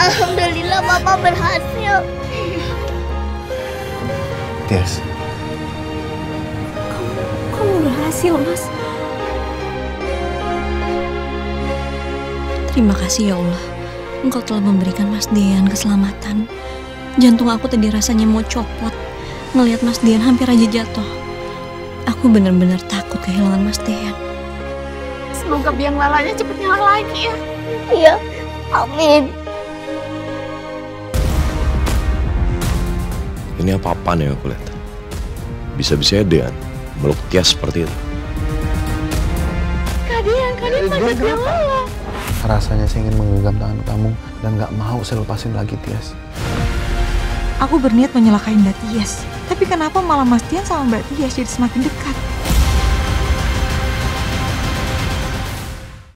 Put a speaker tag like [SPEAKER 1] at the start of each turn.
[SPEAKER 1] Alhamdulillah Papa berhasil.
[SPEAKER 2] Tias,
[SPEAKER 3] Kamu berhasil, Mas. Terima kasih ya Allah. Engkau telah memberikan Mas Dian keselamatan. Jantung aku tadi rasanya mau copot. Ngelihat Mas Dian hampir aja jatuh. Aku benar-benar takut kehilangan Mas Dian.
[SPEAKER 4] Semoga biang lalanya cepet nyala lagi ya.
[SPEAKER 1] Iya. Amin.
[SPEAKER 5] Ini apa-apaan yang aku lihat? Bisa-bisanya Dean meluk Tias seperti itu.
[SPEAKER 4] Kadian, kadian pasti biang lala.
[SPEAKER 2] rasanya saya ingin menggenggam tangan kamu dan gak mau saya lepasin lagi Tias.
[SPEAKER 6] Aku berniat menyelakain Mbak Tias. Tapi kenapa malah Mas Dian sama Mbak Tias jadi semakin dekat?